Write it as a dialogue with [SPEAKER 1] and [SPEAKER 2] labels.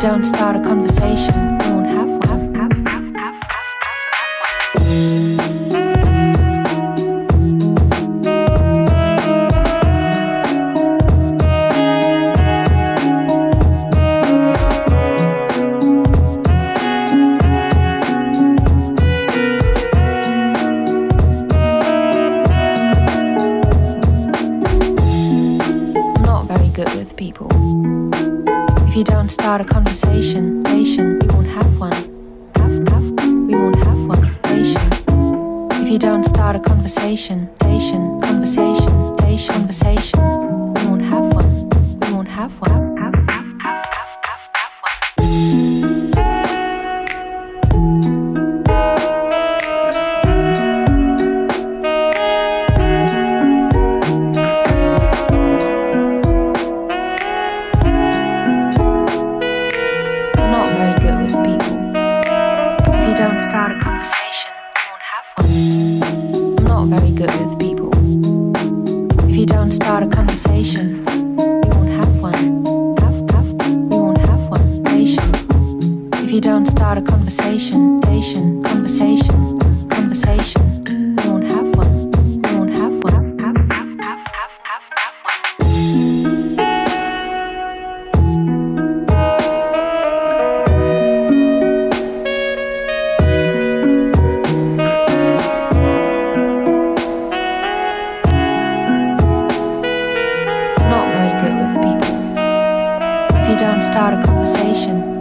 [SPEAKER 1] don't start a conversation, you won't have one. Have, have, have, good with people. If you don't start a conversation, nation, we won't have one. Have, have, we won't have one, nation. If you don't start a conversation, nation, conversation, nation, conversation, we won't have one. We won't have one. Don't start a conversation, you won't have one. I'm not very good with people. If you don't start a conversation, you won't have one. Have, have, we won't have one. Nation. If you don't start a conversation, nation, conversation, conversation, we won't have one. We won't have one. Have, have, have, have, have, have one. Don't start a conversation,